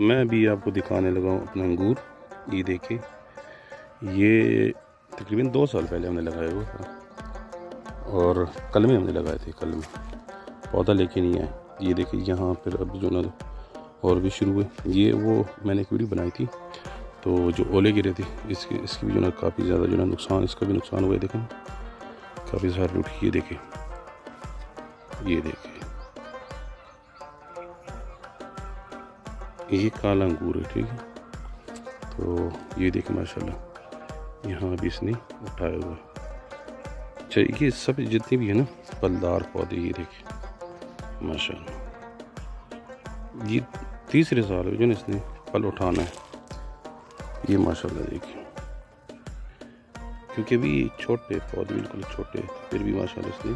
मैं भी आपको दिखाने लगा हूँ अपना अंगूर। ये देखे ये तकरीबन दो साल पहले हमने लगाया हुआ था। और कल में हमने लगाए थे, कल में। पौधा लेके नहीं आए। ये देखिए, यहाँ पर अब जो ना और भी शुरू हुए। ये वो मैंने एक वीडियो बनाई थी तो जो ओले गिरे थे, इसके, इसकी भी जो ना काफ़ी ज़्यादा जो ना नुकसान, इसका भी नुकसान हुआ है, देखें। काफ़ी सारे रूट ये देखें ये देखें ये काला अंगूर है, ठीक है? तो ये देखें माशाल्लाह, यहाँ भी इसने उठाया हुआ अच्छा ये सब जितने भी है ना, फलदार पौधे, ये देखें माशाल्लाह। ये तीसरे साल है जो ना इसने फल उठाना है, ये माशाल्लाह देखिए। क्योंकि अभी छोटे पौधे, बिल्कुल छोटे, फिर भी माशाल्लाह इसने,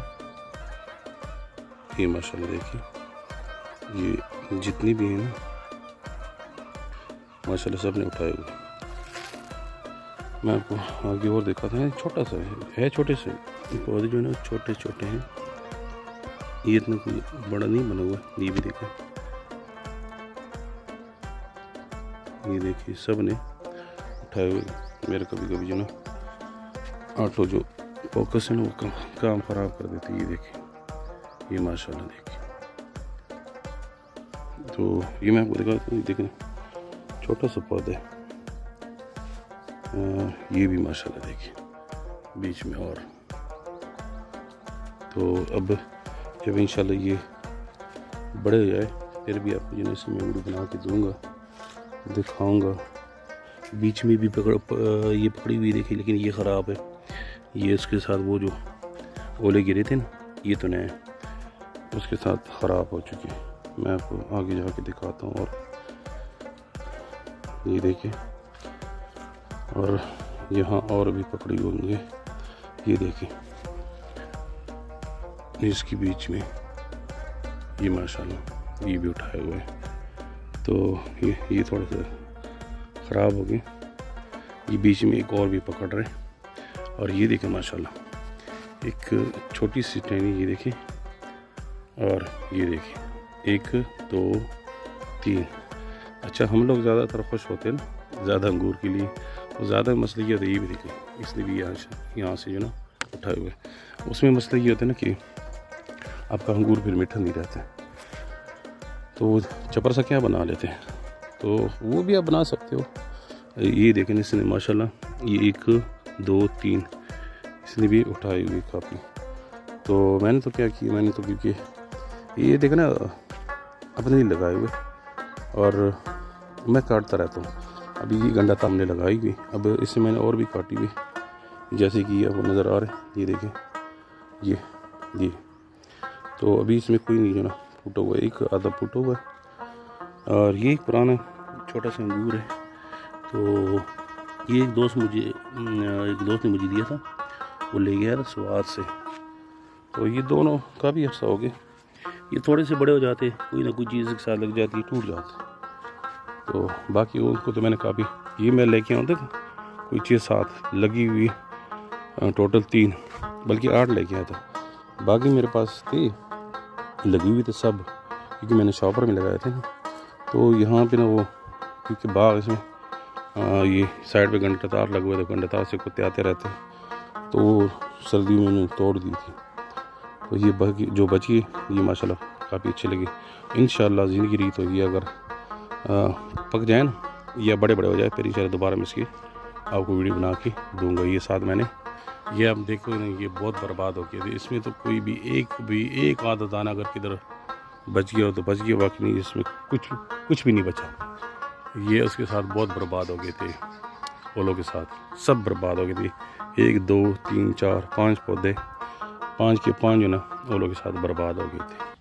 ये माशाल्लाह देखिए, ये जितनी भी हैं ना माशाल्लाह सबने उठाए हुए। मैं आपको आगे और देखा था छोटा सा है, है छोटे से। पौधे जो है ना छोटे छोटे हैं। ये इतना कोई बड़ा नहीं बना हुआ ये भी देखा ये देखिए सबने उठाए हुए। मेरे कभी कभी जो ना ऑटो जो फोकस है ना वो काम काम ख़राब कर देती है ये देखिए। ये माशाल्लाह देखिए। तो ये मैं आपको दिखाता हूँ देखें छोटा सा पौधे। ये भी माशाल्लाह देखिए, बीच में और। तो अब जब इंशाल्लाह ये बड़े हो जाए, फिर भी आपको जो इसमें वीडियो बना के दूँगा, दिखाऊँगा। बीच में भी पकड़ ये पकड़ी हुई देखी लेकिन ये ख़राब है। ये उसके साथ वो जो ओले गिरे थे ना, ये तो नए उसके साथ ख़राब हो चुके हैं। मैं आपको आगे जाके दिखाता हूँ और ये देखिए। और यहाँ और भी पकड़ी होंगे ये देखिए। इसके बीच में ये माशाल्लाह ये भी उठाए हुए हैं। तो ये ये थोड़ा सा ख़राब हो गए। ये बीच में एक और भी पकड़ रहे और ये देखें माशाल्लाह, एक छोटी सी टहनी ये देखें और ये देखें एक, दो, तीन। अच्छा हम लोग ज़्यादातर खुश होते हैं ना, ज़्यादा अंगूर के लिए। और ज़्यादा मसले ये होता है ये भी देखें इसलिए भी यहाँ से यहाँ से जो ना, उठाए हुए उसमें मसला ये होता है ना कि आपका अंगूर फिर मीठा नहीं रहता तो चपर सा क्या बना लेते हैं? तो वो भी आप बना सकते हो। ये देखें इसने, माशाल्लाह, ये एक, दो, तीन, इसने भी उठाई हुई काफ़ी। तो मैंने तो क्या किया, मैंने तो क्योंकि ये देखे ना अपने ही लगाए हुए। और मैं काटता रहता हूँ। अभी ये गंडा हमने लगाई हुई अब इससे मैंने और भी काटी हुई। जैसे कि आपको नज़र आ रहे हैं। ये देखें। ये ये। तो अभी इसमें कोई नहीं जो ना। फूटा हुआ एक आधा फूटा हुआ है। और ये एक पुराना छोटा सा अंगूर है। तो ये एक दोस्त मुझे एक दोस्त ने मुझे दिया था। वो ले गया था स्वाद से। तो ये दोनों काफ़ी अच्छा हो गए। ये थोड़े से बड़े हो जाते कोई ना कोई चीज़ के साथ लग जाती टूट जाते तो बाकी उसको तो मैंने काफ़ी ये मैं लेके आऊँ था कोई चीज़ साथ लगी हुई टोटल तीन बल्कि आठ लेके आया था। बाकी मेरे पास थे लगी हुई थे सब क्योंकि मैंने शॉपर में लगाए थे तो यहाँ पे ना वो क्योंकि बाग इसमें आ, ये साइड पे घंटे तार लगे हुए थे घंटे तार से कुत्ते आते रहते तो वो सर्दी में उन्होंने तोड़ दी थी। तो ये बाकी जो बची ये माशाल्लाह काफ़ी अच्छी लगी। इन ज़िंदगी रही तो ये अगर पक जाए ना, या बड़े बड़े हो जाए फिर इंशाल्लाह दोबारा मैं इसकी आपको वीडियो बना के दूँगा ये साथ मैंने। ये आप देखो ना, ये बहुत बर्बाद हो गया। इसमें तो कोई भी एक भी, एक आधा दाना अगर किधर बच गया हो तो बच गया, बाकी नहीं, इसमें कुछ कुछ भी नहीं बचा। ये उसके साथ बहुत बर्बाद हो गए थे, ओलों के साथ। सब बर्बाद हो गए थे। एक, दो, तीन, चार, पाँच पौधे, पाँच के पाँच जो ना, ओलों के साथ बर्बाद हो गए थे।